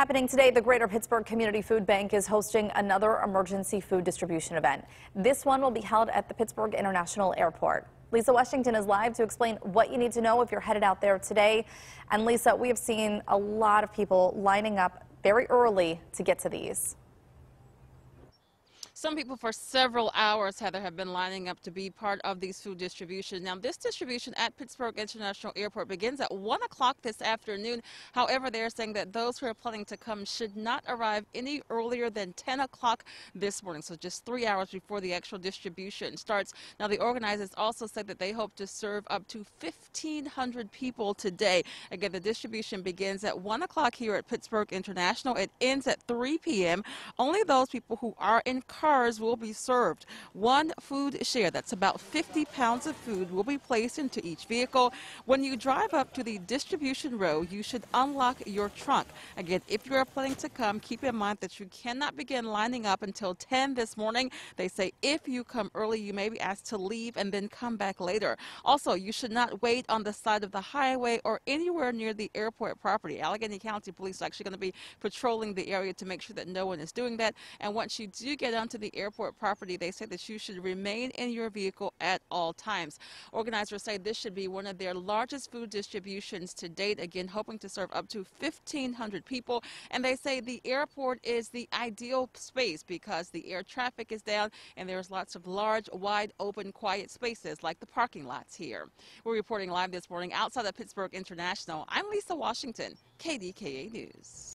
Happening today, the Greater Pittsburgh Community Food Bank is hosting another emergency food distribution event. This one will be held at the Pittsburgh International Airport. Lisa Washington is live to explain what you need to know if you're headed out there today. And Lisa, we have seen a lot of people lining up very early to get to these. Some people for several hours, Heather, have been lining up to be part of these food distribution. Now, this distribution at Pittsburgh International Airport begins at 1 o'clock this afternoon. However, they're saying that those who are planning to come should not arrive any earlier than 10 o'clock this morning, so just three hours before the actual distribution starts. Now, the organizers also said that they hope to serve up to 1,500 people today. Again, the distribution begins at 1 o'clock here at Pittsburgh International. It ends at 3 p.m. Only those people who are in car cars will be served. One food share, that's about 50 pounds of food, will be placed into each vehicle. When you drive up to the distribution row, you should unlock your trunk. Again, if you are planning to come, keep in mind that you cannot begin lining up until 10 this morning. They say if you come early, you may be asked to leave and then come back later. Also, you should not wait on the side of the highway or anywhere near the airport property. Allegheny County Police are actually going to be patrolling the area to make sure that no one is doing that. And once you do get onto the airport property, they say that you should remain in your vehicle at all times. Organizers say this should be one of their largest food distributions to date, again, hoping to serve up to 1,500 people. And they say the airport is the ideal space because the air traffic is down and there's lots of large, wide open, quiet spaces like the parking lots here. We're reporting live this morning outside of Pittsburgh International. I'm Lisa Washington, KDKA News.